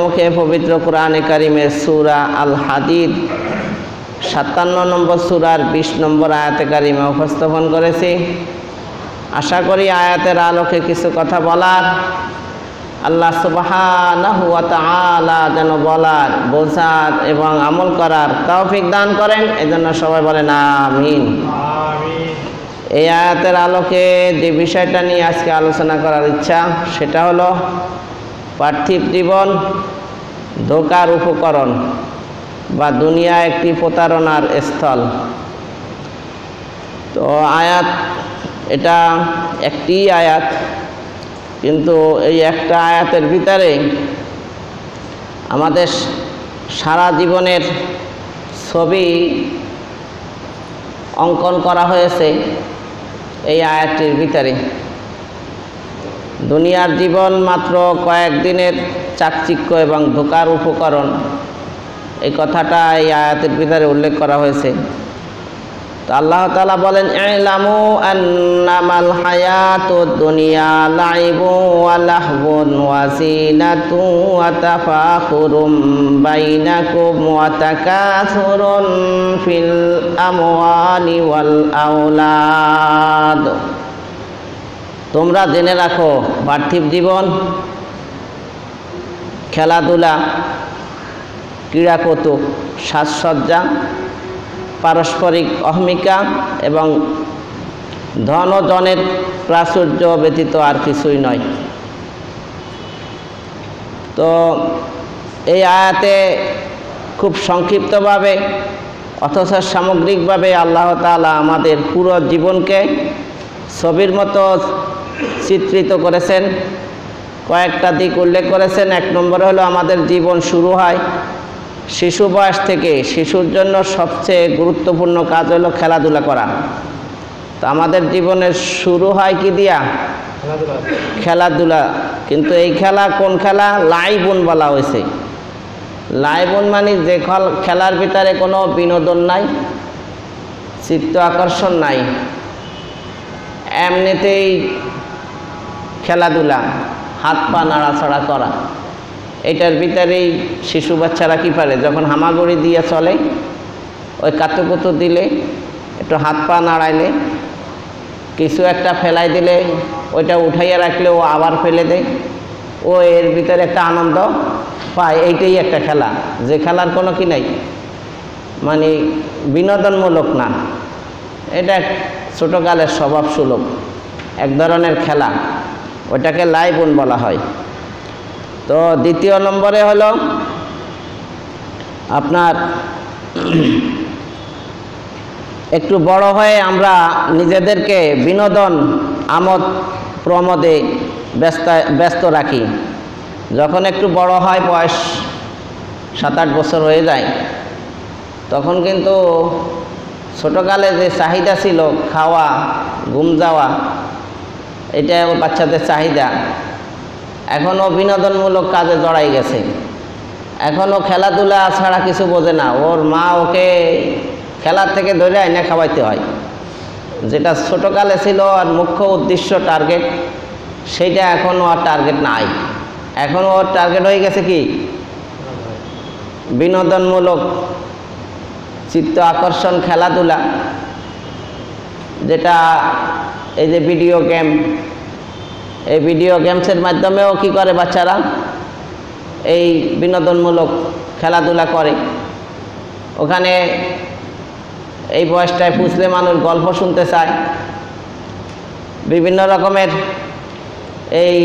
মুখে পবিত্র কোরআনে কারিমের সুরা আল হাদিদ সাতান্ন নম্বর সুরার বিশ নম্বর আয়াতে কারিমে উপস্থাপন করেছি। আশা করি আয়াতের আলোকে কিছু কথা বলার। আল্লাহ তাআলা যেন বলার, বোঝার এবং আমল করার তৌফিক দান করেন। এজন্য সবাই বলেন আমিন। এই আয়াতের আলোকে যে বিষয়টা নিয়ে আজকে আলোচনা করার ইচ্ছা, সেটা হলো পার্থিব জীবন, ধোকার উপকরণ বা দুনিয়া একটি প্রতারণার স্থল। তো আয়াত, এটা একটি আয়াত, কিন্তু এই একটা আয়াতের ভিতরে আমাদের সারা জীবনের ছবি অঙ্কন করা হয়েছে এই আয়াতটির ভিতরে। দুনিয়ার জীবন মাত্র কয়েকদিনের চাকচিক্য এবং ধোকার উপকরণ। এই কথাটা এই আয়াতের ভিতরে উল্লেখ করা হয়েছে। তো আল্লাহ তালা বলেন হায়াতু দুনিয়া ফিল তোমরা জেনে রাখো, পার্থিব জীবন, খেলাধুলা ক্রীড়া কৌতুক সাজসজ্জা, পারস্পরিক অহমিকা এবং ধন ও জনের প্রাচুর্য ব্যতীত আর কিছুই নয়। তো এই আয়াতে খুব সংক্ষিপ্তভাবে, অথচ সামগ্রিকভাবে আল্লাহ তালা আমাদের পুরো জীবনকে ছবির মতো চিত্রিত করেছেন। কয়েকটা দিক উল্লেখ করেছেন। এক নম্বরে হলো আমাদের জীবন শুরু হয় শিশু বয়স থেকে। শিশুর জন্য সবচেয়ে গুরুত্বপূর্ণ কাজ হলো খেলাধুলা করা। তো আমাদের জীবনের শুরু হয় কি দিয়া? খেলাধুলা। কিন্তু এই খেলা কোন খেলা? লাইবুন বলা হয়েছে। লাইবুন মানে যে খেলার ভিতরে কোনো বিনোদন নাই চিত্ত আকর্ষণ নাই। এমনিতেই খেলাধুলা, হাত পা নাড়াছাড়া করা। এটার ভিতরেই শিশু বাচ্চারা কী পারে? যখন হামাগুড়ি দিয়ে চলে, ওই কাতুকুতু দিলে, একটু হাত পা নাড়াইলে, কিছু একটা ফেলাই দিলে, ওইটা উঠাইয়া রাখলে ও আবার ফেলে দেয়। ও এর ভিতরে একটা আনন্দ পায়, এইটাই একটা খেলা। যে খেলার কোনো কি নাই। মানে বিনোদনমূলক না। এটা ছোটোকালের স্বভাব সুলভ এক ধরনের খেলা। ওটাকে লাইবুন বলা হয়। তো দ্বিতীয় নম্বরে হলো আপনার একটু বড় হয়ে আমরা নিজেদেরকে বিনোদন, আমোদ, প্রমোদে ব্যস্ত ব্যস্ত রাখি। যখন একটু বড় হয়, বয়স সাত আট বছর হয়ে যায়, তখন কিন্তু ছোটোকালে যে চাহিদা ছিল, খাওয়া, ঘুম যাওয়া এটা বাচ্চাদের চাহিদা। এখনও বিনোদনমূলক কাজে জড়াই গেছে। এখনও খেলাধুলা ছাড়া কিছু বোঝে না। ওর মা ওকে খেলার থেকে ধরে আইনে খাওয়াইতে হয়। যেটা ছোটোকালে ছিল আর মুখ্য উদ্দেশ্য টার্গেট সেইটা এখনও আর টার্গেট নাই। এখনও ওর টার্গেট হয়ে গেছে কি? বিনোদনমূলক চিত্ত আকর্ষণ, খেলাধুলা, যেটা এই যে ভিডিও গেম এই ভিডিও গেমসের মাধ্যমেও কি করে বাচ্চারা? এই বিনোদনমূলক খেলাধুলা করে। ওখানে এই বয়সটায় পুষলে মানুষ গল্প শুনতে চায়। বিভিন্ন রকমের এই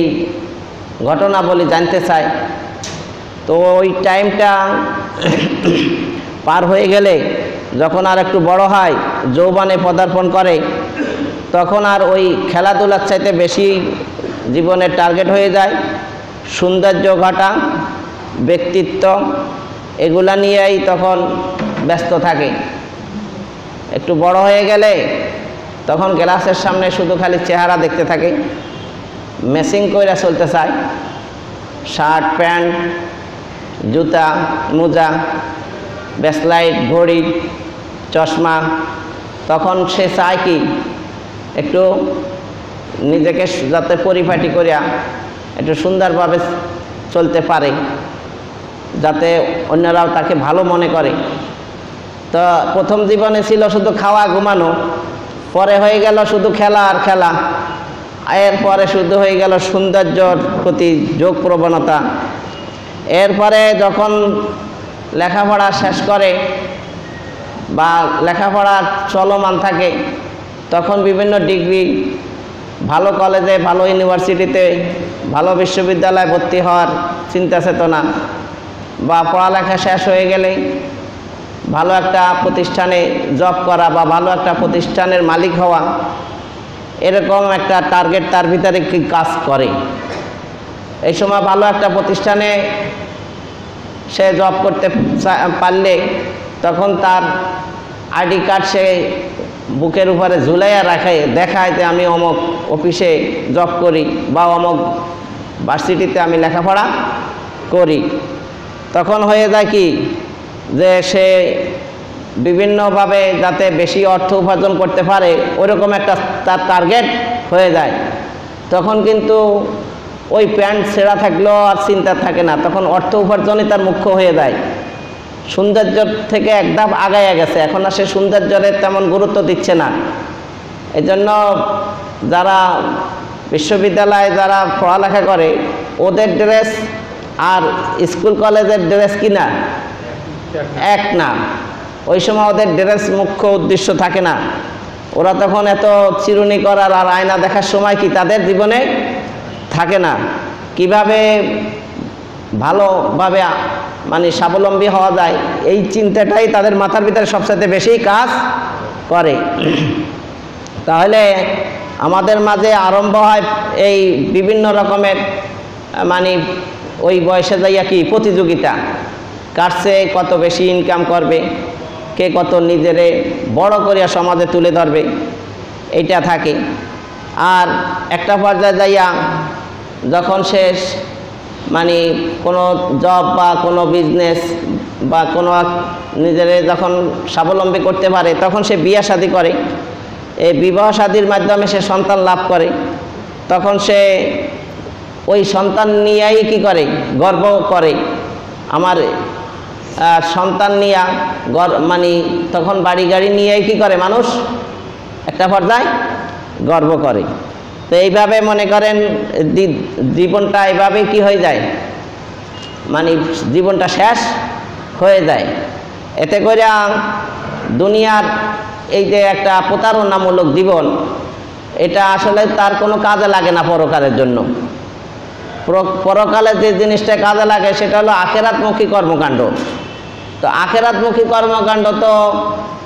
ঘটনাবলী জানতে চায়। তো ওই টাইমটা পার হয়ে গেলে যখন আর একটু বড় হয়, যৌবনে পদার্পণ করে তখন আর ওই খেলাধুলার চাইতে বেশি জীবনের টার্গেট হয়ে যায়। সৌন্দর্য ঘটা, ব্যক্তিত্ব, এগুলা নিয়েই তখন ব্যস্ত থাকে। একটু বড় হয়ে গেলে তখন গ্লাসের সামনে শুধু খালি চেহারা দেখতে থাকে। মেসিং কইরা চলতে চায়। শার্ট, প্যান্ট, জুতা, মোজা, ব্যাসলাইট, ঘড়ি, চশমা। তখন সে চায় কি একটু নিজেকে যাতে পরিপাটি করিয়া একটু সুন্দরভাবে চলতে পারে, যাতে অন্যরাও তাকে ভালো মনে করে। তো প্রথম জীবনে ছিল শুধু খাওয়া, ঘুমানো, পরে হয়ে গেল শুধু খেলা আর খেলা। এরপরে শুধু হয়ে গেল সৌন্দর্যর প্রতি যোগ প্রবণতা। এরপরে যখন লেখাপড়া শেষ করে বা লেখাপড়া চলমান থাকে তখন বিভিন্ন ডিগ্রি, ভালো কলেজে, ভালো ইউনিভার্সিটিতে, ভালো বিশ্ববিদ্যালয়ে ভর্তি হওয়ার চিন্তা চেতনা বা পড়ালেখা শেষ হয়ে গেলে ভালো একটা প্রতিষ্ঠানে জব করা বা ভালো একটা প্রতিষ্ঠানের মালিক হওয়া এরকম একটা টার্গেট তার ভিতরে কি কাজ করে। এই সময় ভালো একটা প্রতিষ্ঠানে সে জব করতে পারলে তখন তার আইডি কার্ড সে বুকের উপরে ঝুলাইয়া রাখে দেখায় যে আমি অমুক অফিসে জব করি বা অমুক ভার্সিটিতে আমি লেখাপড়া করি। তখন হয়ে যায় কি যে সে বিভিন্নভাবে যাতে বেশি অর্থ উপার্জন করতে পারে ওরকম একটা তার টার্গেট হয়ে যায়। তখন কিন্তু ওই প্যান্ট ছেঁড়া থাকলেও আর চিন্তা থাকে না, তখন অর্থ উপার্জনই তার মুখ্য হয়ে যায়। সৌন্দর্য থেকে একদম আগাইয়া গেছে। এখন আর সে সৌন্দর্যের তেমন গুরুত্ব দিচ্ছে না। এই জন্য যারা বিশ্ববিদ্যালয়ে যারা পড়ালেখা করে, ওদের ড্রেস আর স্কুল কলেজের ড্রেস কিনা এক না। ওই সময় ওদের ড্রেস মুখ্য উদ্দেশ্য থাকে না। ওরা তখন এত চিরুনি করার আর আয়না দেখার সময় কি তাদের জীবনে থাকে না। কীভাবে ভালোভাবে মানে স্বাবলম্বী হওয়া যায়। এই চিন্তাটাই তাদের মাথার ভিতরে সবসাথে বেশি কাজ করে। তাহলে আমাদের মাঝে আরম্ভ হয় এই বিভিন্ন রকমের মানে ওই বয়সে যাইয়া কি প্রতিযোগিতা। কাটছে, কত বেশি ইনকাম করবে, কে কত নিজেরে বড় করিয়া সমাজে তুলে ধরবে এটা থাকে। আর একটা পর্যায়ে যাইয়া যখন শেষ মানে কোনো জব বা কোনো বিজনেস বা কোনো নিজেরে যখন স্বাবলম্বী করতে পারে, তখন সে বিয়া শাদি করে। এই বিবাহ শাদির মাধ্যমে সে সন্তান লাভ করে। তখন সে ওই সন্তান নিয়েই কি করে? গর্ব করে। আমার সন্তান নিয়া মানে তখন বাড়ি গাড়ি নিয়েই কি করে মানুষ? একটা পর্যায়ে গর্ব করে। তো এইভাবে মনে করেন জীবনটা এইভাবে কি হয়ে যায়? মানে জীবনটা শেষ হয়ে যায়। এতে করে দুনিয়ার এই যে একটা প্রতারণামূলক জীবন, এটা আসলে তার কোনো কাজে লাগে না পরকালের জন্য। পর- পরকালে যে জিনিসটা কাজে লাগে, সেটা হলো আখেরাতমুখী কর্মকাণ্ড। তো আখেরাতমুখী কর্মকাণ্ড তো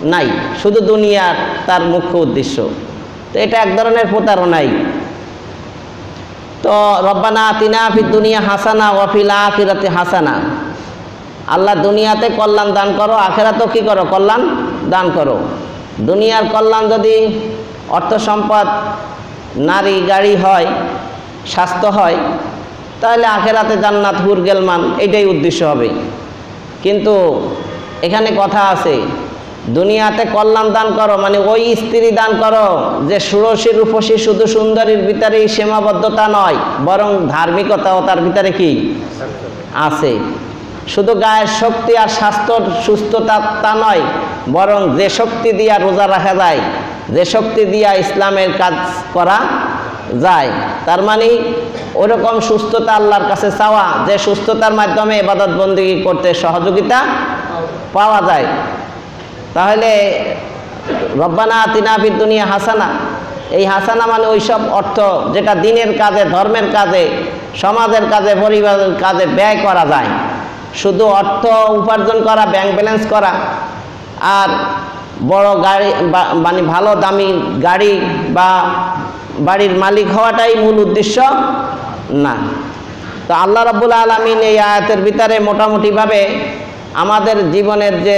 নাই, শুধু দুনিয়ার তার মুখ্য উদ্দেশ্য। তো এটা এক ধরনের প্রতারণাই। তো রব্বানা তিনা ফি দুনিয়া হাসানা ওয়াফিল আখিরাতে হাসানা। আল্লাহ দুনিয়াতে কল্যাণ দান করো, আখেরাতেও কী করো? কল্যাণ দান করো। দুনিয়ার কল্যাণ যদি অর্থ সম্পদ, নারী, গাড়ি হয়, স্বাস্থ্য হয়, তাহলে আখেরাতে জান্নাত হুর গেলমান, এটাই উদ্দেশ্য হবে। কিন্তু এখানে কথা আছে দুনিয়াতে কল্যাণ দান করো মানে ওই স্ত্রী দান করো যে ষোড়শী রূপসী, শুধু সুন্দরীর ভিতরেই সীমাবদ্ধতা নয়, বরং ধার্মিকতাও তার ভিতরে কি? আছে। শুধু গায়ের শক্তি আর স্বাস্থ্য সুস্থতা তা নয়, বরং যে শক্তি দিয়া রোজা রাখা যায়, যে শক্তি দিয়া ইসলামের কাজ করা যায়, তার মানে ওরকম সুস্থতা আল্লাহর কাছে চাওয়া, যে সুস্থতার মাধ্যমে এবাদত বন্দি করতে সহযোগিতা পাওয়া যায়। তাহলে রব্বানা তিনাফির দুনিয়া হাসানা। এই হাসানা মানে ওইসব অর্থ যেটা দিনের কাজে, ধর্মের কাজে, সমাজের কাজে, পরিবারের কাজে ব্যয় করা যায়। শুধু অর্থ উপার্জন করা, ব্যাংক ব্যালেন্স করা, আর বড় গাড়ি মানে ভালো দামি গাড়ি বা বাড়ির মালিক হওয়াটাই মূল উদ্দেশ্য না। তো আল্লাহ রাব্বুল আলমিন এই আয়াতের ভিতরে মোটামুটিভাবে আমাদের জীবনের যে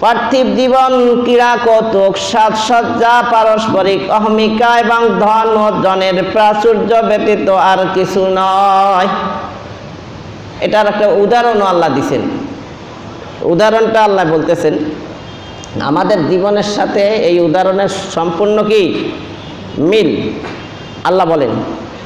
পার্থিব জীবন, ক্রীড়া কৌতুক, সাজসজ্জা, পারস্পরিক অহমিকা এবং ধন ও জনের প্রাচুর্য ব্যতীত আর কিছু নয়। এটার একটা উদাহরণও আল্লাহ দিছেন। উদাহরণটা আল্লাহ বলতেছেন, আমাদের জীবনের সাথে এই উদাহরণের সম্পূর্ণ কি? মিল? আল্লাহ বলেন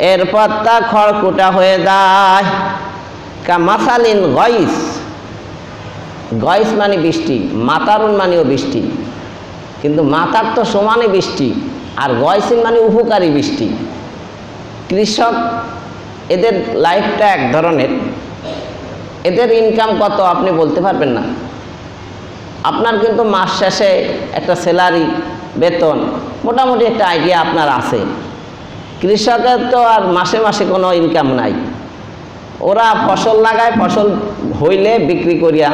এরপর তা খড়কুটা হয়ে যায়। কামাসালিন গইস। গইস মানে বৃষ্টি, মাতারুন মানেও বৃষ্টি। কিন্তু মাতার তো সমানে বৃষ্টি, আর গয়সিন মানে উপকারী বৃষ্টি। কৃষক, এদের লাইফটা এক ধরনের। এদের ইনকাম কত আপনি বলতে পারবেন না। আপনার কিন্তু মাস শেষে একটা স্যালারি বেতন, মোটামুটি একটা আইডিয়া আপনার আছে। কৃষকের তো আর মাসে মাসে কোনো ইনকাম নাই। ওরা ফসল লাগায়, ফসল হইলে বিক্রি করিয়া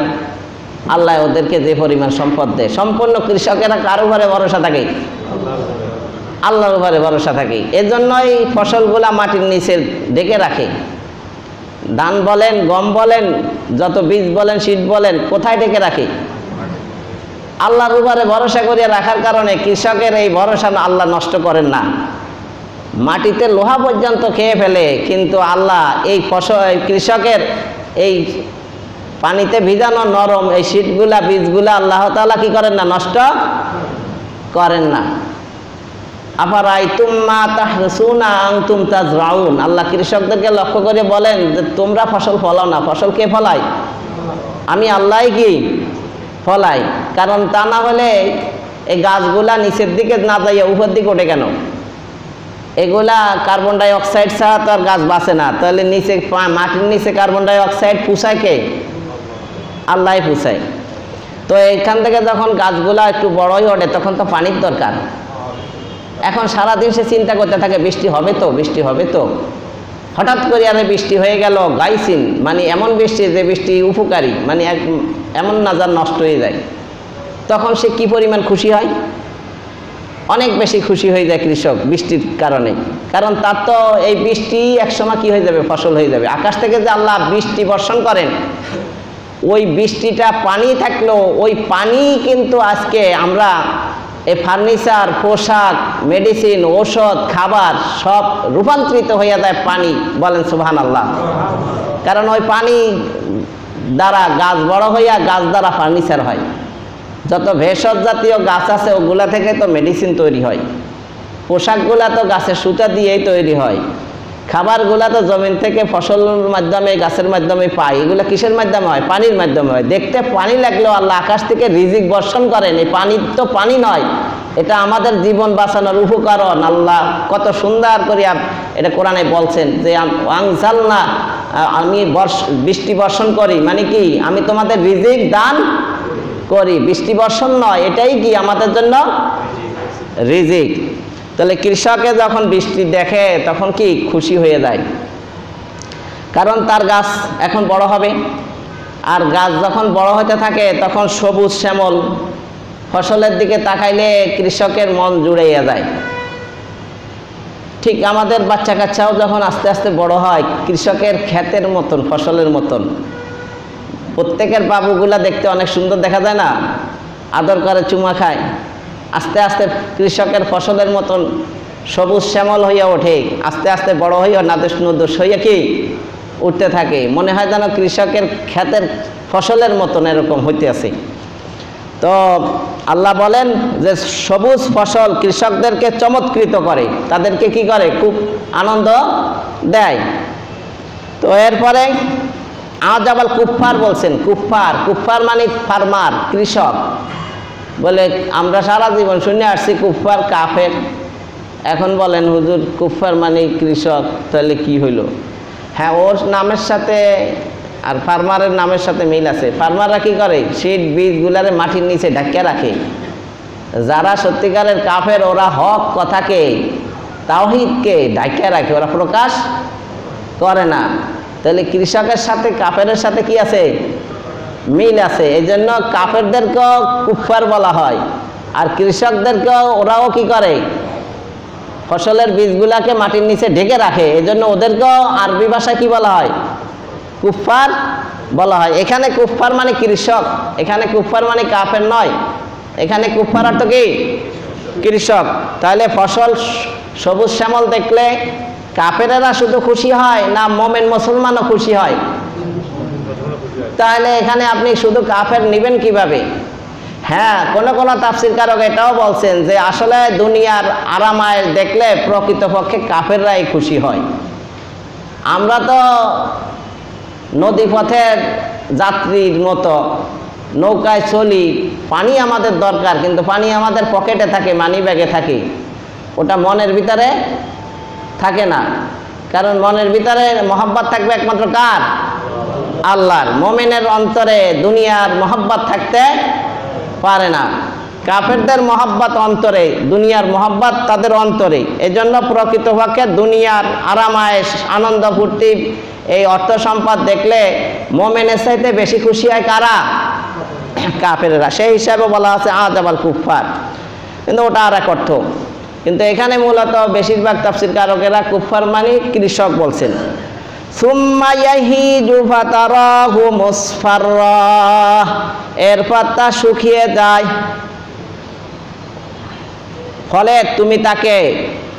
আল্লাহ ওদেরকে যে পরিমাণ সম্পদ দেয়। সম্পূর্ণ কৃষকেরা কারও ঘরে ভরসা থাকে? আল্লাহর উপরে ভরসা থাকে। এজন্যই ফসলগুলা মাটির নিচে ডেকে রাখে। ধান বলেন, গম বলেন, যত বীজ বলেন, শীত বলেন, কোথায় ডেকে রাখে? আল্লাহর উপরে ভরসা করিয়া রাখার কারণে কৃষকের এই ভরসা আল্লাহ নষ্ট করেন না। মাটিতে লোহা পর্যন্ত খেয়ে ফেলে, কিন্তু আল্লাহ এই ফসল কৃষকের এই পানিতে ভিজানো নরম এই শীতগুলা, বীজগুলা আল্লাহ তালা কি করেন না, নষ্ট করেন না। আবার আই তুম্মা তাহসুনা আংতুম তাজরাউন। আল্লাহ কৃষকদেরকে লক্ষ্য করে বলেন যে, তোমরা ফসল ফলাও না। ফসল কে ফলায়? আমি আল্লাহ কি ফলাই? কারণ তা না হলে এই গাছগুলা নিচের দিকে না যাইয়া উপর দিকে ওঠে কেন? এগুলা কার্বন ডাই অক্সাইড ছাড়া তো আর গাছ বাঁচে না। তাহলে নিচে মাটির নিচে কার্বন ডাই অক্সাইড পুষায় কে? আল্লাহ পুষায়। তো এখান থেকে যখন গাছগুলা একটু বড়ই ওঠে, তখন তো পানির দরকার। এখন সারাদিন সে চিন্তা করতে থাকে, বৃষ্টি হবে তো, বৃষ্টি হবে তো। হঠাৎ করে আরে বৃষ্টি হয়ে গেল, গাইসিন মানে এমন বৃষ্টি যে বৃষ্টি উপকারী মানে এক এমন না যার নষ্ট হয়ে যায়। তখন সে কি পরিমাণ খুশি হয়? অনেক বেশি খুশি হয়ে যায় কৃষক বৃষ্টির কারণে। কারণ তার তো এই বৃষ্টি একসময় কি হয়ে যাবে? ফসল হয়ে যাবে। আকাশ থেকে যে আল্লাহ বৃষ্টি বর্ষণ করেন, ওই বৃষ্টিটা পানি থাকলেও ওই পানি কিন্তু আজকে আমরা এই ফার্নিচার, পোশাক, মেডিসিন, ঔষধ, খাবার সব রূপান্তরিত হইয়া যায় পানি বলেন সুবহান আল্লাহ কারণ ওই পানি দ্বারা গাছ বড় হইয়া গাছ দ্বারা ফার্নিচার হয়। যত ভেষজ জাতীয় গাছ আছে, ওগুলা থেকে তো মেডিসিন তৈরি হয়। পোশাকগুলা তো গাছের সুতা দিয়েই তৈরি হয়। খাবারগুলা তো জমিন থেকে ফসলের মাধ্যমে, গাছের মাধ্যমে পাই। এগুলো কিসের মাধ্যমে হয়? পানির মাধ্যমে হয়। দেখতে পানি লাগলেও আল্লাহ আকাশ থেকে রিজিক বর্ষণ করেন। এই পানি তো পানি নয়। এটা আমাদের জীবন বাঁচানোর উপকরণ। আল্লাহ কত সুন্দর করে এটা কোরআনে বলছেন যে আংসাল না আমি বর্ষ, বৃষ্টি বর্ষণ করি। মানে কি? আমি তোমাদের রিজিক দান করি, বৃষ্টি বর্ষণ নয়, এটাই কি আমাদের জন্য রিজিক? তাহলে কৃষকে যখন বৃষ্টি দেখে, তখন কি খুশি হয়ে যায়? কারণ তার গাছ এখন বড় হবে। আর গাছ যখন বড় হতে থাকে, তখন সবুজ শ্যামল ফসলের দিকে তাকাইলে কৃষকের মন জুড়াইয়া যায়। ঠিক আমাদের বাচ্চা কাচ্চাও যখন আস্তে আস্তে বড় হয়, কৃষকের ক্ষেতের মতন, ফসলের মতন প্রত্যেকের বাবুগুলা দেখতে অনেক সুন্দর দেখা যায় না? আদর করে চুমা খায়। আস্তে আস্তে কৃষকের ফসলের মতন সবুজ শ্যামল হইয়া ওঠে। আস্তে আস্তে বড় হইয়া নাদুস নুদুস হইয়া কি? উঠতে থাকে। মনে হয় যেন কৃষকের ক্ষেতের ফসলের মতন এরকম হইতে আছে তো আল্লাহ বলেন যে সবুজ ফসল কৃষকদেরকে চমৎকৃত করে। তাদেরকে কি করে? খুব আনন্দ দেয়। তো এরপরে আজ আবার কুফফার বলছেন, কুফফার কুফফার মানে ফার্মার, কৃষক। বলে, আমরা সারা জীবন শুনে আসছি কুফফার কাফের। এখন বলেন, হুজুর, কুফফার মানে কৃষক, তাহলে কি হইল? হ্যাঁ ওর নামের সাথে আর ফার্মারের নামের সাথে মিল আছে। ফার্মাররা কি করে? সিড বীজগুলারে মাটির নিচে ঢাকিয়ে রাখে। যারা সত্যিকারের কাফের, ওরা হক কথাকে, তাওহিদকে ডাকিয়ে রাখে। ওরা প্রকাশ করে না। তাহলে কৃষকের সাথে, কাফেরের সাথে কি আছে? মিল আছে। এই জন্য কাপেরদেরকেও কুফার বলা হয়। আর কৃষকদেরকেও ওরাও কি করে? ফসলের বীজগুলাকে মাটির নিচে ঢেকে রাখে। এই জন্য ওদেরকেও আরবি ভাষায় কি বলা হয়? কুফার বলা হয়। এখানে কুফার মানে কৃষক, এখানে কুফার মানে কাপের নয়। এখানে কুফার অর্থ কি? কৃষক। তাহলে ফসল সবুজ শ্যামল দেখলে কাফেরেরা শুধু খুশি হয় না মোমেন মুসলমানও খুশি হয়? তাহলে এখানে আপনি শুধু কাফের নেবেন কীভাবে? হ্যাঁ কোন কোনো তাফসির কারক এটাও বলছেন যে আসলে দুনিয়ার আরামায় দেখলে প্রকৃতপক্ষে কাফেররাই খুশি হয়। আমরা তো নদী পথের যাত্রীর মতো নৌকায় চলি, পানি আমাদের দরকার, কিন্তু পানি আমাদের পকেটে থাকে মানি ব্যাগে থাকে। ওটা মনের ভিতরে থাকে না। কারণ মনের ভিতরে মহব্বত থাকবে একমাত্র কার? আল্লাহর। মোমেনের অন্তরে দুনিয়ার মহব্বত থাকতে পারে না। কাফেরদের মহব্বত অন্তরে, দুনিয়ার মহব্বত তাদের অন্তরে। এজন্য প্রকৃতপক্ষে দুনিয়ার আরামায়েশ, আনন্দ, ফুর্তি, এই অর্থ সম্পদ দেখলে মোমেনের চাইতে বেশি খুশি হয় কারা? কাফেরেরা। সেই হিসাবে বলা আছে আজাবাল কুফার কিন্তু ওটা আর এক অর্থ। কিন্তু এখানে মূলত বেশিরভাগ তাফসির কারকেরা কুফার মানে কৃষক বলছেন। এরপর তা শুকিয়ে যায়। ফলে তুমি তাকে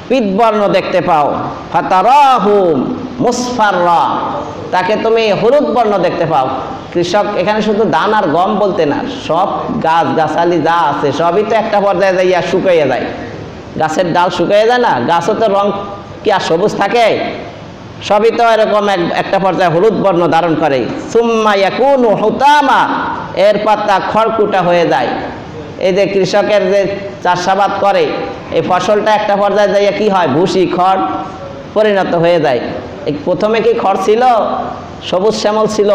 পিতবর্ণ দেখতে পাও। ফাতারাহু মুসফাররা। তাকে তুমি হলুদ বর্ণ দেখতে পাও। কৃষক এখানে শুধু ধান আর গম বলতে না, সব গাছ গাছালি যা আছে সবই তো একটা পর্যায়ে যাইয়া শুকিয়ে যায়। গাছের ডাল শুকিয়ে যায় না, গাছও তো রং কি আর সবুজ থাকে? সবই তো এরকম এক- একটা পর্যায়ে হলুদ বর্ণ ধারণ করে। সুম্মা ইয়াকুনু হুতামা এরপর তা খড়কুটা হয়ে যায়। এই যে কৃষকের যে চাষাবাদ করে, এই ফসলটা একটা পর্যায়ে যাইয়া কি হয়? ভুসি, খড় পরিণত হয়ে যায়। এই প্রথমে কি খড় ছিল? সবুজ শ্যামল ছিল।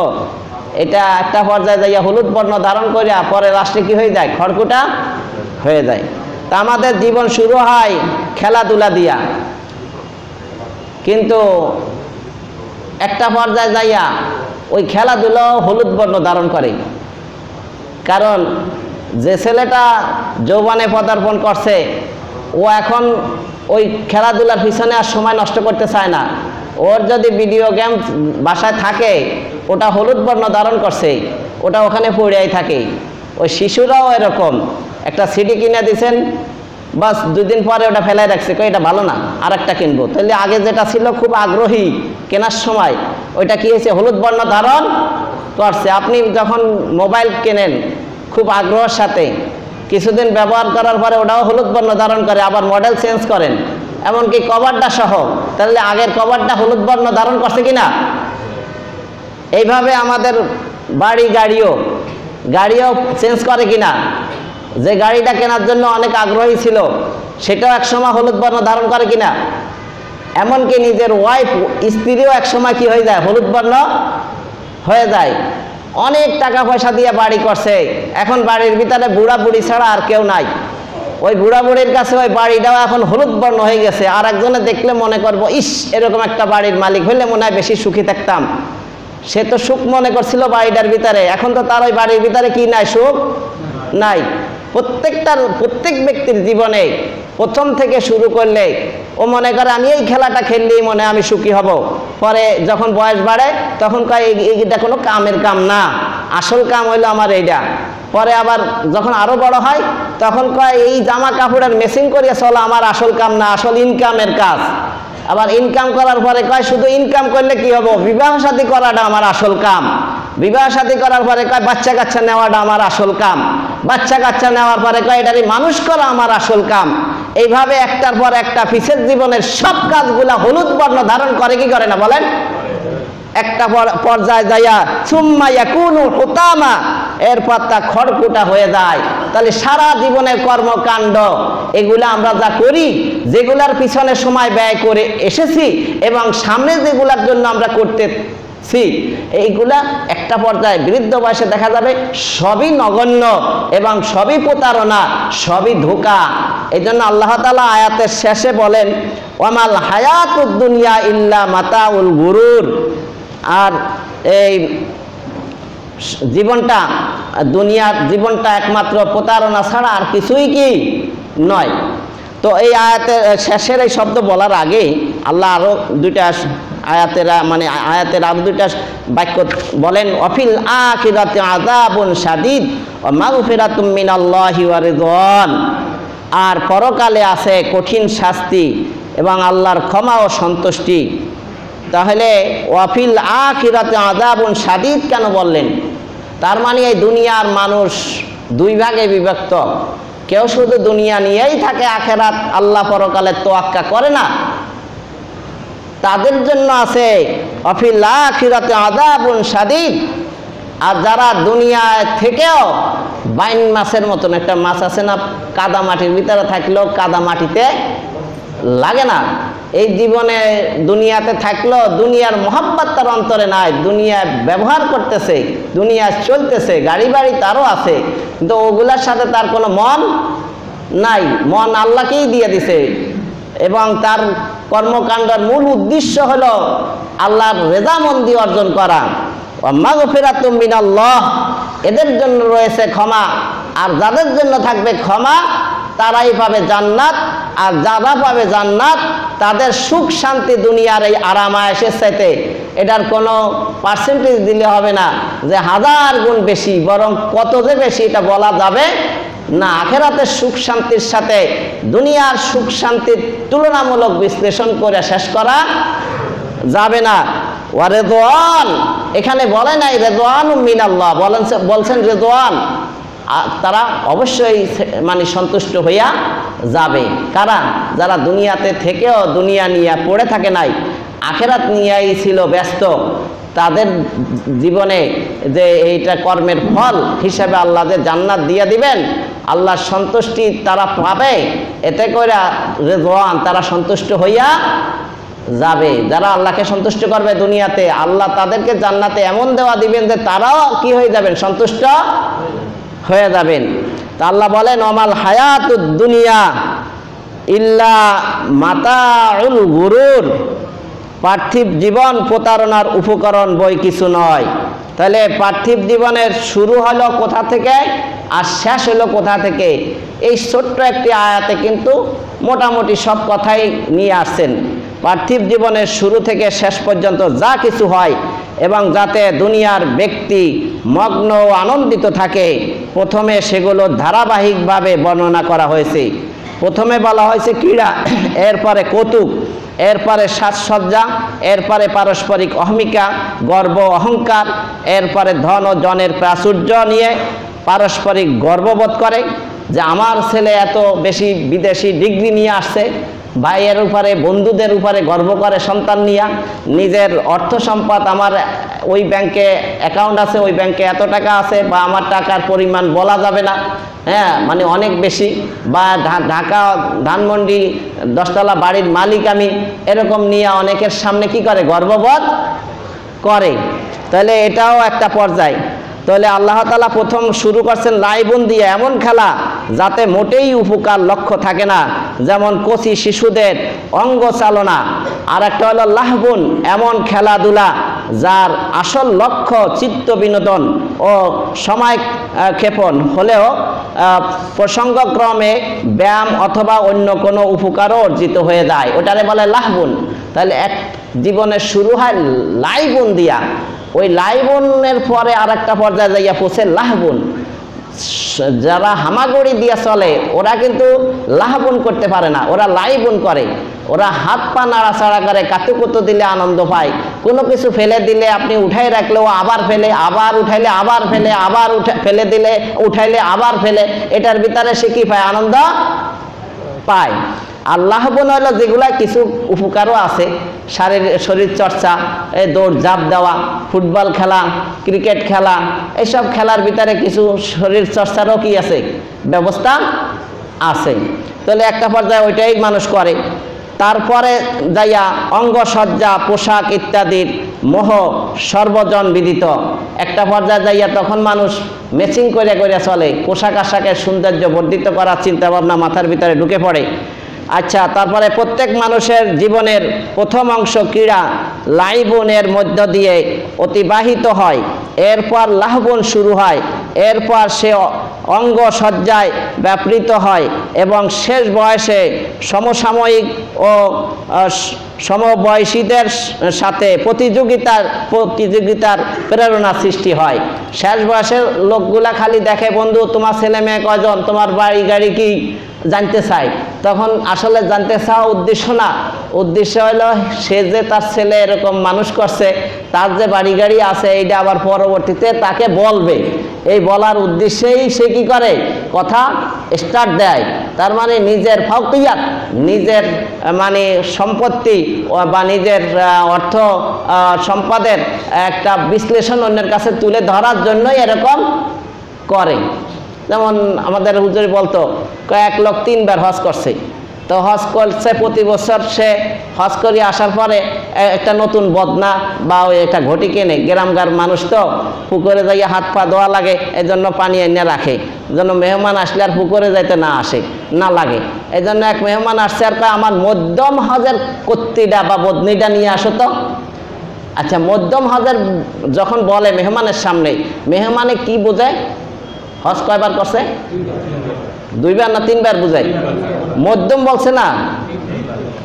এটা একটা পর্যায়ে যাইয়া হলুদ বর্ণ ধারণ করিয়া পরে লাস্টে কি হয়ে যায়? খড়কুটা হয়ে যায়। তা আমাদের জীবন শুরু হয় খেলাধুলা দিয়া। কিন্তু একটা পর্যায়ে যাইয়া ওই খেলাধুলো হলুদ বর্ণ ধারণ করে। কারণ যে ছেলেটা যৌবনে পদার্পণ করছে, ও এখন ওই খেলাধুলার পিছনে আর সময় নষ্ট করতে চায় না। ওর যদি ভিডিও গেম বাসায় থাকে, ওটা হলুদ বর্ণ ধারণ করছে, ওটা ওখানে পড়িয়াই থাকে। ওই শিশুরাও এরকম। একটা সিডি কিনে দিছেন, বাস দুদিন পরে ওটা ফেলাই রাখছে এটা ভালো না আর একটা কিনবো। তাহলে আগে যেটা ছিল খুব আগ্রহী কেনার সময়, ওইটা কি হয়েছে? হলুদ বর্ণ ধারণ করছে। আপনি যখন মোবাইল কেনেন খুব আগ্রহের সাথে, কিছুদিন ব্যবহার করার পরে ওটাও হলুদ বর্ণ ধারণ করে, আবার মডেল চেঞ্জ করেন। এমনকি কভারটা সহ তাহলে আগের কভারটা হলুদ বর্ণ ধারণ করছে কিনা? এইভাবে আমাদের বাড়ি গাড়িও গাড়িও চেঞ্জ করে কিনা? যে গাড়িটা কেনার জন্য অনেক আগ্রহী ছিল, সেটাও একসময় হলুদ বর্ণ ধারণ করে কিনা? এমনকি নিজের ওয়াইফ স্ত্রীও একসময় কি হয়ে যায়? হলুদ বর্ণ হয়ে যায়। অনেক টাকা পয়সা দিয়ে বাড়ি করছে। এখন বাড়ির ভিতরে বুড়া বুড়ি ছাড়া আর কেউ নাই। ওই বুড়া বুড়ির কাছে ওই বাড়িটাও এখন হলুদ বর্ণ হয়ে গেছে। আর একজনে দেখলে মনে করব, ইস, এরকম একটা বাড়ির মালিক হইলে মনে হয় বেশি সুখী থাকতাম। সে তো সুখ মনে করছিল বাড়িটার ভিতরে। এখন তো তার ওই বাড়ির ভিতরে কি নাই? সুখ নাই। প্রত্যেকটার প্রত্যেক ব্যক্তির জীবনে প্রথম থেকে শুরু করলে ও মনে করে, আমি এই খেলাটা খেললেই মনে আমি সুখী হব। পরে যখন বয়স বাড়ে, তখন কয়, এই- এইটা কোনো কামের কাম না। আসল কাম হইল আমার এইটা। পরে আবার যখন আরও বড় হয়, তখন কয়, এই জামা কাপড়ের মেশিন করিয়া চলা, আমার আসল কাম না, আসল ইনকামের কাজ। আবার ইনকাম করার পরে কয়, শুধু ইনকাম করলে কি হব? বিবাহ সাথী করাটা আমার আসল কাম। বিবাহ সাথী করার পরে কয়, বাচ্চা কাচ্চা নেওয়াটা আমার আসল কাম। বাচ্চা কাচ্চা নেওয়ার পরে কয় এটারই মানুষ করা আমার আসল কাম। এইভাবে একটার পর একটা পিছের জীবনের সব কাজগুলা হলুদ বর্ণ ধারণ করে, কি করে না বলেন? একটা পর- পর্যায়ে যাইয়া, সুম্মা ইয়াকুনু হুতামা। এরপর তা খড়কুটা হয়ে যায়। তাহলে সারা জীবনের কর্মকাণ্ড, এগুলা আমরা যা করি, যেগুলার পিছনে সময় ব্যয় করে এসেছি এবং সামনে যেগুলার জন্য আমরা করতে এইগুলা একটা পর্যায়ে বৃদ্ধ বয়সে দেখা যাবে সবই নগণ্য এবং সবই প্রতারণা, সবই ধোকা। এই জন্য আল্লাহ তালা আয়াতের শেষে বলেন ওমাল হায়াত দুনিয়া ইল্লা মাতাউল গুরুর। আর এই জীবনটা, দুনিয়ার জীবনটা একমাত্র প্রতারণা ছাড়া আর কিছুই কি নয়। তো এই আয়াতের শেষের এই শব্দ বলার আগে আল্লাহ আরও দুইটা আয়াতের মানে আয়াতের আরও দুইটা বাক্য বলেন, অফিল আখিরাতে আযাবুন শাদীদ ও মাগফিরাতুম মিনাল্লাহি ওয়া আর পরকালে আছে কঠিন শাস্তি এবং আল্লাহর ক্ষমা ও সন্তুষ্টি। তাহলে ওয়াফিল আখিরাতে আযাবুন শাদীদ কেন বললেন? তার মানে এই দুনিয়ার মানুষ দুই ভাগে বিভক্ত। কেউ শুধু দুনিয়া নিয়েই থাকে, আখেরাত আল্লাহ পরকালে তোয়াক্কা করে না। তাদের জন্য আছে, অফিল আখিরাতে আযাবুন শাদীদ। আর যারা দুনিয়ায় থেকেও বাইন মাছের মতন, একটা মাছ আছে না, কাদা মাটির ভিতরে থাকলেও কাদা মাটিতে লাগে না। এই জীবনে দুনিয়াতে থাকল, দুনিয়ার মহাব্বাত তার অন্তরে নাই দুনিয়ায় ব্যবহার করতেছে দুনিয়ায় চলতেছে গাড়ি বাড়ি তারও আছে, কিন্তু ওগুলার সাথে তার কোনো মন নাই। মন আল্লাহকেই দিয়ে দিছে। এবং তার কর্মকাণ্ডের মূল উদ্দেশ্য হলো আল্লাহর রেজামন্দি অর্জন করা। মাগফিরাতুম মিনাল্লাহ, এদের জন্য রয়েছে ক্ষমা, আর যাদের জন্য থাকবে ক্ষমা তারাই পাবে জান্নাত, আর যারা পাবে জান্নাত, তাদের সুখ শান্তি দুনিয়ার এই আরাম আরামায়েশের চাইতে। এটার কোনো পার্সেন্টেজ দিলে হবে না যে হাজার গুণ বেশি, বরং কত যে বেশি এটা বলা যাবে না। আখেরাতের সুখ শান্তির সাথে দুনিয়ার সুখ শান্তির তুলনামূলক বিশ্লেষণ করে শেষ করা যাবে না। ওয়া রেদওয়ান, এখানে বলে নাই রেদওয়ান মিনাল্লাহ, বলেন বলছেন রেদওয়ান। আ- তারা অবশ্যই মানে সন্তুষ্ট হইয়া যাবে। কারা যারা দুনিয়াতে থেকেও দুনিয়া নিয়ে পড়ে থাকে নাই, আখেরাত নিয়েই ছিল ব্যস্ত, তাদের জীবনে যে এইটা কর্মের ফল হিসেবে আল্লাহ যে জান্নাত দিয়ে দিবেন, আল্লাহর সন্তুষ্টি তারা পাবে। এতে করে রেজওয়ান তারা সন্তুষ্ট হইয়া যাবে। যারা আল্লাহকে সন্তুষ্ট করবে দুনিয়াতে, আল্লাহ তাদেরকে জান্নাতে এমন দেওয়া দিবেন যে তারাও কি হয়ে যাবেন সন্তুষ্ট হয়ে যাবেন। তা আল্লাহ বলেন অমাল হায়াত দুনিয়া ইল্লা মাতাউল গুরুর। পার্থিব জীবন প্রতারণার উপকরণ বই কিছু নয়। তাহলে পার্থিব জীবনের শুরু হলো কোথা থেকে আর শেষ হলো কোথা থেকে? এই ছোট্ট একটি আয়াতে কিন্তু মোটামুটি সব কথাই নিয়ে আসছেন। পার্থিব জীবনের শুরু থেকে শেষ পর্যন্ত যা কিছু হয় এবং যাতে দুনিয়ার ব্যক্তি মগ্ন ও আনন্দিত থাকে প্রথমে সেগুলো ধারাবাহিকভাবে বর্ণনা করা হয়েছে। প্রথমে বলা হয়েছে ক্রীড়া, এরপরে কৌতুক, এরপরে সাজসজ্জা, এরপরে পারস্পরিক অহমিকা, গর্ব অহংকার, এরপরে ধন ও জনের প্রাচুর্য নিয়ে পারস্পরিক গর্ববোধ করে যে আমার ছেলে এত বেশি বিদেশি ডিগ্রি নিয়ে আসছে ভাইয়ের উপরে, বন্ধুদের উপরে গর্ব করে সন্তান নিয়া নিজের অর্থ সম্পদ আমার ওই ব্যাংকে অ্যাকাউন্ট আছে, ওই ব্যাংকে এত টাকা আছে বা আমার টাকার পরিমাণ বলা যাবে না। হ্যাঁ মানে অনেক বেশি। বা ঢাকা, ধানমন্ডি, দশতলা বাড়ির মালিক আমি, এরকম নিয়ে অনেকের সামনে কি করে? গর্ববোধ করে। তাহলে এটাও একটা পর্যায়। তাহলে আল্লাহ তালা প্রথম শুরু করছেন লাইবন দিয়ে এমন খেলা যাতে মোটেই উপকার লক্ষ্য থাকে না। যেমন কচি শিশুদের অঙ্গ চালনা। আর একটা হলো লাহবুন এমন খেলাধুলা যার আসল লক্ষ্য চিত্ত বিনোদন ও সময় ক্ষেপণ। হলেও প্রসঙ্গক্রমে ব্যায়াম অথবা অন্য কোনো উপকারও অর্জিত হয়ে যায়। ওটারে বলে লাহবুন। তাহলে এক জীবনের শুরু হয় লাইবুন দিয়া ওই লাইবনের পরে আর একটা পর্যায়ে যাইয়া পৌঁছে লাহবুন। যারা হামাগুড়ি দিয়ে চলে, ওরা কিন্তু লাহবুন করতে পারে না, ওরা লাইবুন করে। ওরা হাত পা নাড়াচাড়া করে, কাতুকুতু দিলে আনন্দ পায়। কোনো কিছু ফেলে দিলে আপনি উঠাই রাখলেও আবার ফেলে, আবার উঠাইলে আবার ফেলে, আবার উঠে, ফেলে দিলে উঠাইলে আবার ফেলে। এটার ভিতরে সে কি পায়? আনন্দ পায়। আল্লাহ বোন হলো যেগুলা কিছু উপকারও আছে শারীর শরীর চর্চা দৌড় ঝাঁপ দেওয়া, ফুটবল খেলা, ক্রিকেট খেলা এইসব খেলার ভিতরে কিছু শরীর চর্চারও কি আছে? ব্যবস্থা আছে। তাহলে একটা পর্যায়ে ওইটাই মানুষ করে। তারপরে যাইয়া অঙ্গসজ্জা, পোশাক ইত্যাদির মোহ সর্বজন বিদিত। একটা পর্যায়ে যাইয়া তখন মানুষ ম্যাচিং করে করে চলে। পোশাক আশাকের সৌন্দর্য বর্ধিত করার চিন্তাভাবনা মাথার ভিতরে ঢুকে পড়ে। আচ্ছা তারপরে প্রত্যেক মানুষের জীবনের প্রথম অংশ ক্রীড়া লাইবনের মধ্য দিয়ে অতিবাহিত হয়। এরপর লাহবন শুরু হয়, এরপর সে অঙ্গ সজ্জায় ব্যাপৃত হয় এবং শেষ বয়সে সমসাময়িক ও সমবয়সীদের সাথে প্রতিযোগিতার প্রতিযোগিতার প্রেরণা সৃষ্টি হয়। শেষ বয়সের লোকগুলা খালি দেখে, বন্ধু, তোমার ছেলে মেয়ে কয়জন? তোমার বাড়ি গাড়ি কি? জানতে চাই তখন আসলে জানতে চাওয়া উদ্দেশ্য না। উদ্দেশ্য হলো সে যে তার ছেলে এরকম মানুষ করছে, তার যে বাড়ি গাড়ি আছে, এইটা আবার পরবর্তীতে তাকে বলবে। এই বলার উদ্দেশ্যেই সে কি করে? কথা স্টার্ট দেয়। তার মানে নিজের ফাউকিয়াত নিজের মানে সম্পত্তি বা নিজের অর্থ সম্পদের একটা বিশ্লেষণ অন্যের কাছে তুলে ধরার জন্যই এরকম করে। যেমন আমাদের হুজুরি বলতো কয়েক লোক তিনবার হজ করছে। তো হজ করছে প্রতি বছর সে হজ করে আসার পরে একটা নতুন বদনা বা ওই একটা ঘটি কেনে, গ্রামগার মানুষ তো পুকুরে যাইয়া হাত পা ধোয়া লাগে এই জন্য পানি এনে রাখে। জন্য মেহমান আসলে আর পুকুরে যাইতে না আসে, না লাগে। এই জন্য এক মেহমান আসছে আর আমার মধ্যম হজের কত্তিটা বা বদনিটা নিয়ে আসো তো। আচ্ছা মধ্যম হজের যখন বলে মেহমানের সামনে, মেহমানে কি বোঝায়? হজ কয়বার করছে? দুইবার না তিনবার বুঝায় মধ্যম বলছে না?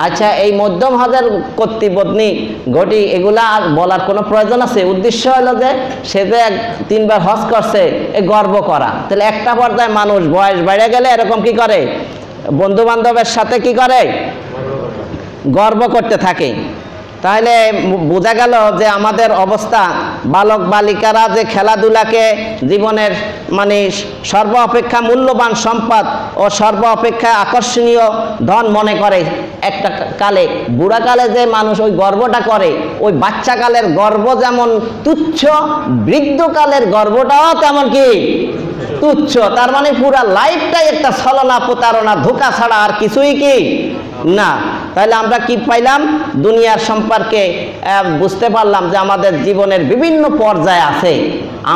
আচ্ছা এই মধ্যম হজের কর্তৃবদনি ঘটি এগুলা আর বলার কোনো প্রয়োজন আছে? উদ্দেশ্য হলো যে সে যে তিনবার হজ করছে, এ গর্ব করা। তাহলে একটা পর্যায়ে মানুষ বয়স বেড়ে গেলে এরকম কি করে? বন্ধু বান্ধবের সাথে কি করে? গর্ব করতে থাকে। তাহলে বোঝা গেল যে আমাদের অবস্থা বালক বালিকারা যে খেলাধুলাকে জীবনের মানে সর্ব অপেক্ষা মূল্যবান সম্পদ ও সর্ব অপেক্ষা আকর্ষণীয় ধন মনে করে একটা কালে। বুড়াকালে যে মানুষ ওই গর্বটা করে, ওই বাচ্চাকালের গর্ব যেমন তুচ্ছ বৃদ্ধকালের গর্বটাও তেমন কি তুচ্ছ। তার মানে পুরা লাইফটাই একটা ছলনা, প্রতারণা, ধোকা ছাড়া আর কিছুই কি না, তাহলে আমরা কি পাইলাম? দুনিয়ার সম্পর্কে বুঝতে পারলাম যে আমাদের জীবনের বিভিন্ন পর্যায়ে আছে।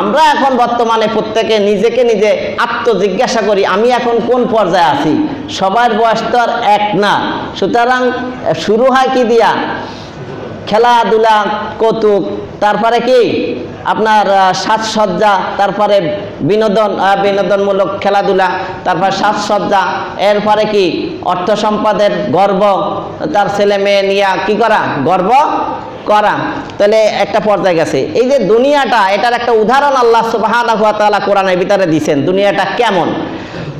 আমরা এখন বর্তমানে প্রত্যেকে নিজেকে নিজে আত্মজিজ্ঞাসা করি, আমি এখন কোন পর্যায়ে আছি? সবার বয়স তো আর এক না। সুতরাং, শুরু হয় কি দিয়া? খেলাধুলা, কৌতুক, তারপরে কি? আপনার সাজসজ্জা, তারপরে বিনোদন বিনোদনমূলক খেলাধুলা, তারপর সাজসজ্জা, এরপরে কি অর্থ সম্পদের গর্ব, তার ছেলে মেয়ে নিয়ে কি করা? গর্ব করা। তাহলে একটা পর্যায়ে গেছে। এই যে দুনিয়াটা, এটার একটা উদাহরণ আল্লাহ তাআলা কোরআনের ভিতরে দিয়েছেন দুনিয়াটা কেমন?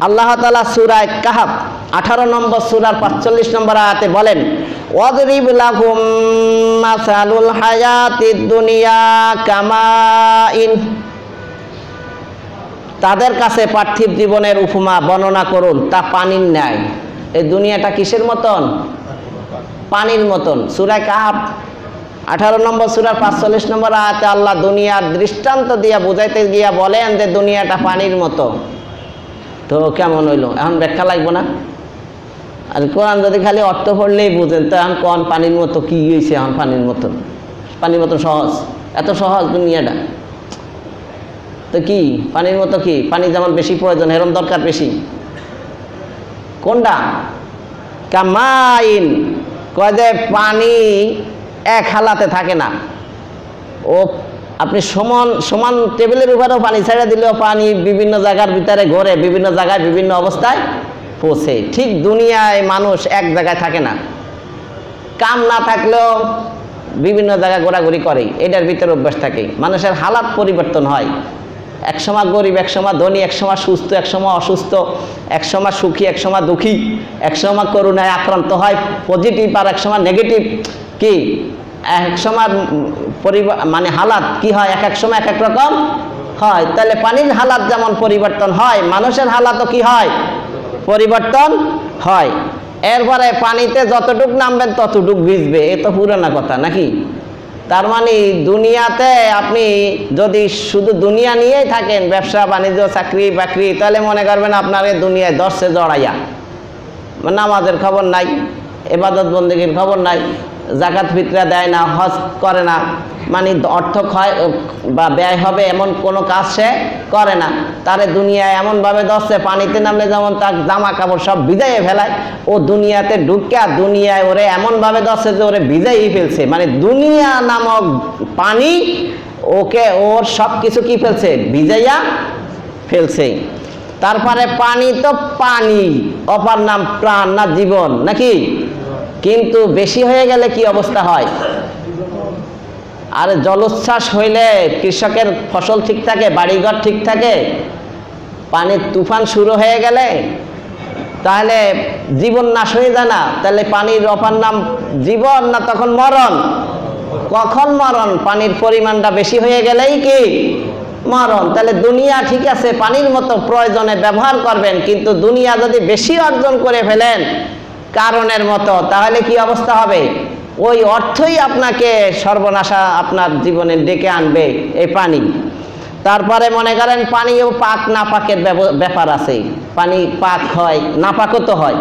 আল্লাহ তাআলা সূরায় কাহাব আঠারো নম্বর সুরার পাঁচচল্লিশ নম্বর আয়াতে বলেন দুনিয়া কামাইন। তাদের কাছে পার্থিব জীবনের উপমা বর্ণনা করুন, তা পানির ন্যায়। এই দুনিয়াটা কিসের মতন? পানির মতন। সুরায় কাহাব আঠারো নম্বর সুরার পাঁচচল্লিশ নম্বর আয়াতে আল্লাহ দুনিয়ার দৃষ্টান্ত দিয়া বুঝাইতে গিয়া বলেন যে দুনিয়াটা পানির মতো। তো কেমন হইল? এখন ব্যাখ্যা লাগবে না? আর কোরআন যদি খালি অর্থ পড়লেই বুঝেন, তো এখন কোন পানির মতো কি হয়েছে এখন পানির মতো? পানির মতো সহজ, এত সহজ দুনিয়াটা। তো কি, পানির মতো কি? পানি যেমন বেশি প্রয়োজন, এরম দরকার বেশি। কোনটা? কামাইন। কয় যে পানি এক হালাতে থাকে না। ও, আপনি সমান সমান টেবিলের উপরেও পানি ছেড়ে দিলেও পানি বিভিন্ন জায়গার ভিতরে ঘোরে, বিভিন্ন জায়গায় বিভিন্ন অবস্থায় পৌঁছে। ঠিক দুনিয়ায় মানুষ এক জায়গায় থাকে না। কাম না থাকলেও বিভিন্ন জায়গায় ঘোরাঘুরি করে। এটার ভিতরে অভ্যাস থাকে। মানুষের হালাত পরিবর্তন হয়। এক সময় গরিব এক সময় ধনী এক সময় সুস্থ এক সময় অসুস্থ এক সময় সুখী এক সময় দুঃখী এক সময় করুণায় আক্রান্ত হয় পজিটিভ আর এক সময় নেগেটিভ কি? এক সময় পরিবার মানে হালাত কি হয়? এক এক সময় এক এক রকম হয়। তাহলে পানির হালাত যেমন পরিবর্তন হয়, মানুষের হালাতও কি হয়? পরিবর্তন হয়। এরপরে পানিতে যতটুক নামবেন ততটুক ভিজবে। এ তো পুরানা কথা, নাকি? তার মানে দুনিয়াতে আপনি যদি শুধু দুনিয়া নিয়েই থাকেন, ব্যবসা, বাণিজ্য, চাকরি, বাকরি, তাহলে মনে করবেন আপনার দুনিয়ায় দর্শে জড়াইয়া। নামাজের খবর নাই, এবাদত বন্দীগীর খবর নাই। জাকাত ফিতরা দেয় না, হজ করে না। মানে অর্থ ক্ষয় বা ব্যয় হবে এমন কোনো কাজ সে করে না। তারে দুনিয়ায় এমনভাবে দশে পানিতে নামলে যেমন তার জামা কাপড় সব ভিজাইয়ে ফেলায়, ও দুনিয়াতে ঢুকে আর দুনিয়ায় ওরে এমনভাবে দশে যে ওরে ভিজাইয়ে ফেলছে। মানে দুনিয়া নামক পানি ওকে ওর সব কিছু কি ফেলছে? ভিজাইয়া ফেলছে। তারপরে পানি তো পানি, অপার নাম প্রাণ না জীবন, নাকি? কিন্তু বেশি হয়ে গেলে কি অবস্থা হয়? আর জলোচ্ছ্বাস হইলে কৃষকের ফসল ঠিক থাকে, বাড়িঘর ঠিক থাকে, পানির তুফান শুরু হয়ে গেলে তাহলে জীবন নাশ হয়ে যায় না। তাহলে পানির অপার নাম জীবন না তখন মরণ? কখন মরণ? পানির পরিমাণটা বেশি হয়ে গেলেই কি? মরণ। তাহলে দুনিয়া ঠিক আছে, পানির মতো প্রয়োজনে ব্যবহার করবেন, কিন্তু দুনিয়া যদি বেশি অর্জন করে ফেলেন কারণের মতো, তাহলে কি অবস্থা হবে? ওই অর্থই আপনাকে সর্বনাশা আপনার জীবনে ডেকে আনবে এই পানি। তারপরে মনে করেন পানিও পাক না পাকের ব্যাপার আছে। পানি পাক হয়, না পাকও তো হয়।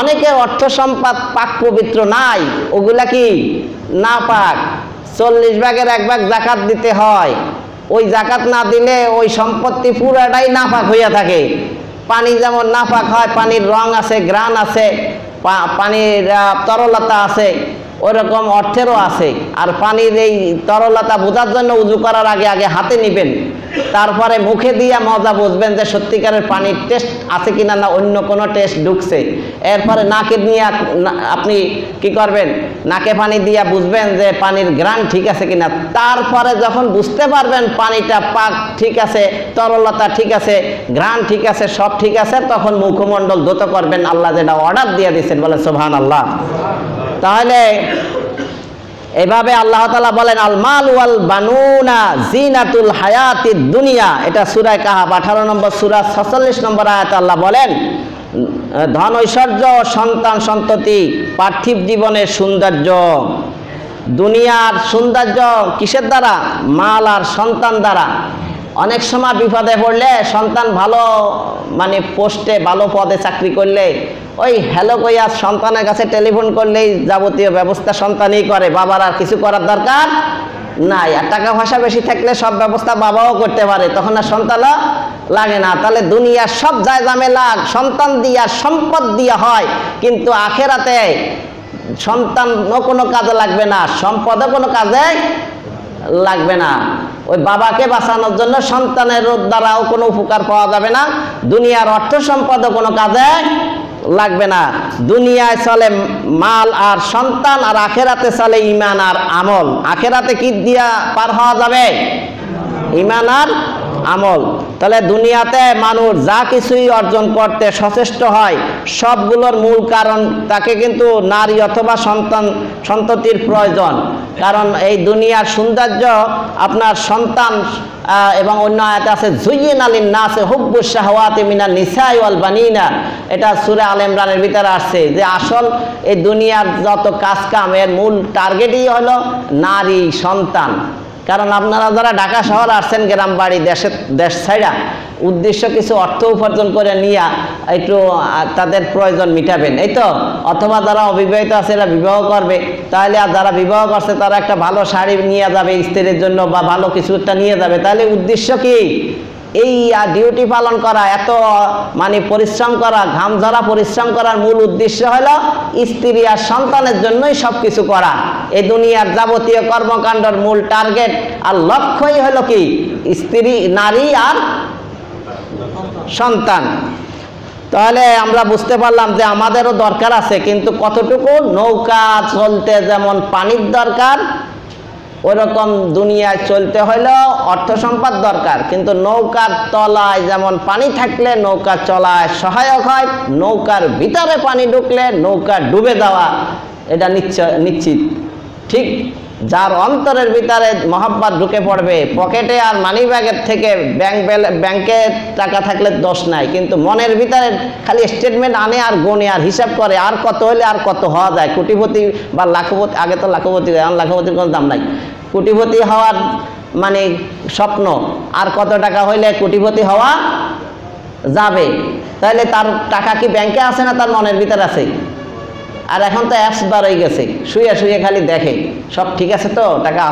অনেকের অর্থ সম্পদ পাক পবিত্র নাই, ওগুলা কি? না পাক। চল্লিশ ভাগের এক ভাগ জাকাত দিতে হয়। ওই জাকাত না দিলে ওই সম্পত্তি পুরাটাই নাপাক হইয়া থাকে। পানি যেমন নাপাক হয়, পানির রং আছে গ্রান আছে পানির তরলতা আছে। ওরকম অর্থেরও আছে। আর পানির এই তরলতা বোঝার জন্য উজু করার আগে আগে হাতে নিবেন। তারপরে মুখে দিয়ে মজা বুঝবেন যে সত্যিকারের পানির টেস্ট আছে কিনা না, অন্য কোনো টেস্ট ঢুকছে। এরপরে নাকে নিয়ে আপনি কি করবেন? নাকে পানি দিয়ে বুঝবেন যে পানির গ্রান ঠিক আছে কিনা। তারপরে যখন বুঝতে পারবেন পানিটা পাক ঠিক আছে, তরলতা ঠিক আছে গ্রান ঠিক আছে, সব ঠিক আছে, তখন মুখমণ্ডল দ্রুত করবেন। আল্লাহ যেটা অর্ডার দিয়ে দিচ্ছেন বলে সোভান আল্লাহ তাহলে এভাবে আল্লাহ তালা বলেন, আল মাল ওয়াল বানুনা জিনাতুল হায়াতি দুনিয়া। এটা সুরায় কাহাব আঠারো নম্বর সুরা ছচল্লিশ নম্বর আয়াত আল্লাহ বলেন, ধন ঐশ্বর্য, সন্তান সন্ততি, পার্থিব জীবনের সৌন্দর্য, দুনিয়ার সৌন্দর্য কিসের দ্বারা? মাল আর সন্তান দ্বারা। অনেক সময় বিপদে পড়লে সন্তান ভালো মানে পোস্টে ভালো পদে চাকরি করলে ওই হ্যালো কইয়া সন্তানের কাছে টেলিফোন করলেই যাবতীয় ব্যবস্থা সন্তানই করে, বাবার আর কিছু করার দরকার নাই। আর টাকা পয়সা বেশি থাকলে সব ব্যবস্থা বাবাও করতে পারে, তখন আর সন্তানও লাগে না। তাহলে দুনিয়ার সব যায় জামেলা সন্তান দিয়া, সম্পদ দিয়া হয়, কিন্তু আখেরাতে সন্তানও কোনো কাজে লাগবে না, সম্পদও কোনো কাজে লাগবে না। ওই বাবাকে বাঁচানোর জন্য সন্তানের রোদ দ্বারাও কোনো উপকার পাওয়া যাবে না। দুনিয়ার অর্থ সম্পদ কোনো কাজে লাগবে না। দুনিয়ায় চলে মাল আর সন্তান আর আখেরাতে চলে ইমান আর আমল। আখেরাতে কি দিয়া পার হওয়া যাবে? ইমান আর আমল। তাহলে দুনিয়াতে মানুষ যা কিছুই অর্জন করতে সচেষ্ট হয়, সবগুলোর মূল কারণ তাকে কিন্তু নারী অথবা সন্তান, সন্ততির প্রয়োজন। কারণ এই দুনিয়ার সৌন্দর্য আপনার সন্তান এবং অন্য আয়াতে আছে জুইয়েন আলীন নাসে হুব্বু শাহওয়াতে মিনা নিসাই ওয়াল বানিনা। এটা সুরে আল ইমরানের ভিতরে আসছে যে আসল এই দুনিয়ার যত কাজ কাম এর মূল টার্গেটই হলো নারী সন্তান। কারণ আপনারা যারা ঢাকা শহর আসছেন গ্রাম বাড়ি দেশের দেশ ছাইড়া, উদ্দেশ্য কিছু অর্থ উপার্জন করে নিয়ে একটু তাদের প্রয়োজন মিটাবেন। এই তো? অথবা যারা অবিবাহিত আছে এরা বিবাহ করবে। তাহলে আর যারা বিবাহ করছে তারা একটা ভালো শাড়ি নিয়ে যাবে, স্ত্রীর জন্য বা ভালো কিছু একটা নিয়ে যাবে। তাহলে উদ্দেশ্য কি? এই ডিউটি পালন করা, এত মানে পরিশ্রম করা, ঘাম ঝরা পরিশ্রম করার মূল উদ্দেশ্য হলো স্ত্রী আর সন্তানের জন্যই সব কিছু করা। এই দুনিয়ার যাবতীয় কর্মকাণ্ডের মূল টার্গেট আর লক্ষ্যই হলো কি? স্ত্রী, নারী আর সন্তান। তাহলে আমরা বুঝতে পারলাম যে আমাদেরও দরকার আছে, কিন্তু কতটুকু? নৌকা চলতে যেমন পানির দরকার ওরকম দুনিয়ায় চলতে হলেও অর্থ সম্পদ দরকার। কিন্তু নৌকার তলায় যেমন পানি থাকলে নৌকা চলায় সহায়ক হয়, নৌকার ভিতরে পানি ঢুকলে নৌকা ডুবে দেওয়া, এটা নিশ্চয়, নিশ্চিত। ঠিক যার অন্তরের ভিতরে মহাব্বাত ঢুকে পড়বে, পকেটে আর মানি ব্যাগের থেকে ব্যাংক ব্যাংকে টাকা থাকলে দোষ নাই। কিন্তু মনের ভিতরে খালি স্টেটমেন্ট আনে আর গনে আর হিসাব করে আর কত হলে আর কত হওয়া যায়। কোটিপতি বা লাখপতি আগে তো লাখপতি, এখন লাখপতির কোনো দাম নাই। কোটিপতি হওয়ার মানে স্বপ্ন, আর কত টাকা হইলে কোটিপতি হওয়া যাবে? তাহলে তার টাকা কি ব্যাংকে আছে না তার মনের ভিতরে আছে? আর এখন তো অ্যাপস বাড়াই গেছে। শুয়ে শুয়ে খালি দেখে। সব ঠিক আছে তো? টাকা